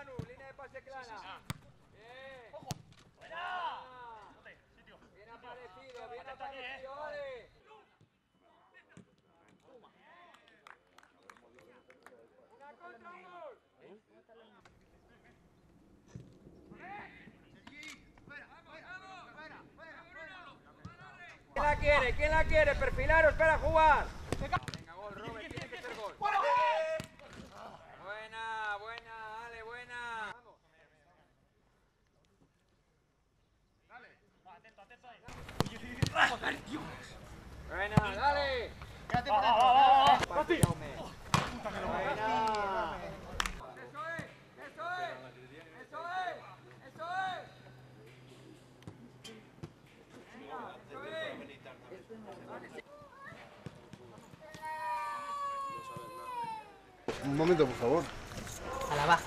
Manu, línea de pase clara. Bien. ¡Ojo! ¡Buena! Bien aparecido, bien aparecido, ole. Una contra gol. ¿Quién la quiere? ¿Quién la quiere? Perfilaros para jugar. Venga, gol, Robert, tiene que ser gol. Buena, buena, Ale, buena. Vamos. Buena, eso es, eso es, eso es. Eso es. Un momento, por favor. A la baja.